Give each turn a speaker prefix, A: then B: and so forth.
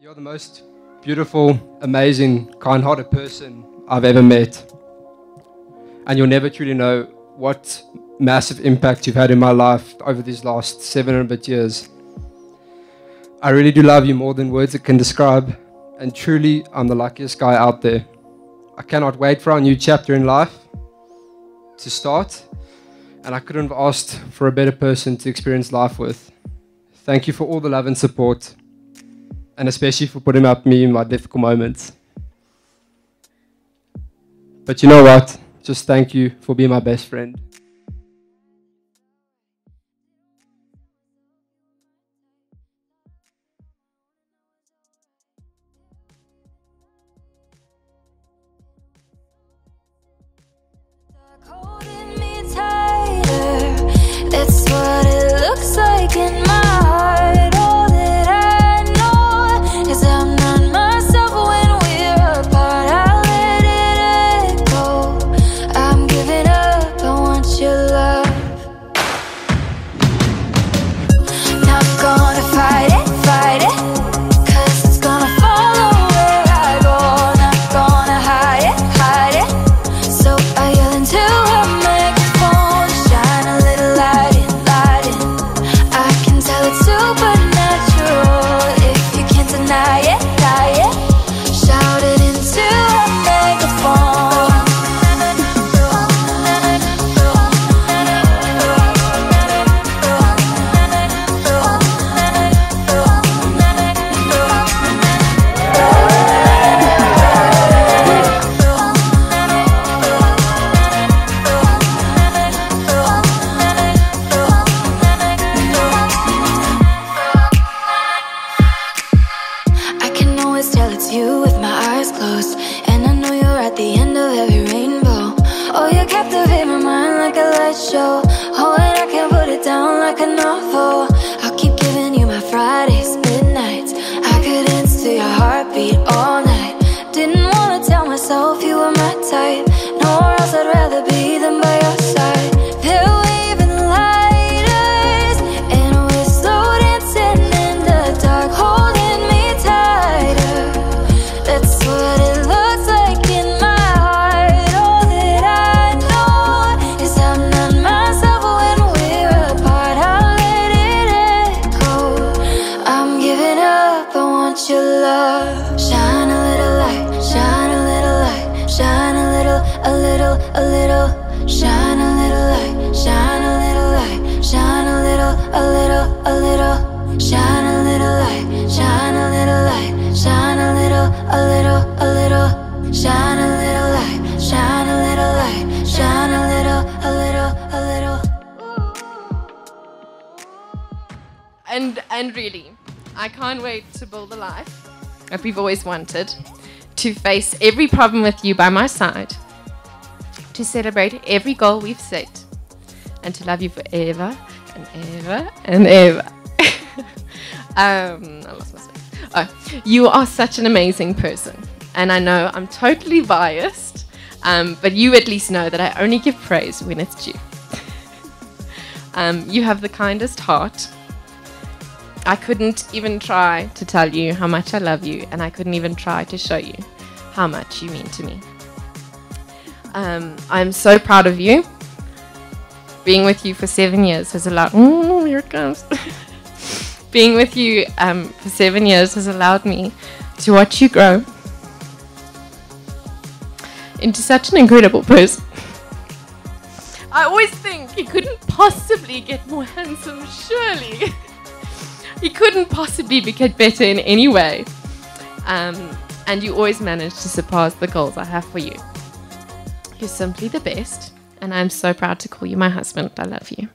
A: You're the most beautiful, amazing, kind hearted person I've ever met. And you'll never truly know what massive impact you've had in my life over these last seven and a bit years. I really do love you more than words can describe, and truly, I'm the luckiest guy out there. I cannot wait for our new chapter in life to start, and I couldn't have asked for a better person to experience life with. Thank you for all the love and support, and especially for putting up me in my difficult moments. But you know what? Just thank you for being my best friend.
B: Show. Little, a little. Shine a little light. Shine a little light. Shine a little, a little, a little. Shine a little light. Shine a little light. Shine a little, a little, a little. Shine a little light. Shine a little light. Shine a little, a little, a little.
C: and and really, I can't wait to build a life that we've always wanted, to face every problem with you by my side, to celebrate every goal we've set, and to love you forever and ever and ever. um, I lost my space. Oh, you are such an amazing person, and I know I'm totally biased, um, but you at least know that I only give praise when it's due. um, you have the kindest heart. I couldn't even try to tell you how much I love you, and I couldn't even try to show you how much you mean to me. Um, I'm so proud of you. Being with you for seven years has allowed. Oh, here it comes. Being with you um, for seven years has allowed me to watch you grow into such an incredible person. I always think he couldn't possibly get more handsome, surely. he couldn't possibly get better in any way. Um, and you always manage to surpass the goals I have for you. You're simply the best, and I'm so proud to call you my husband. I love you.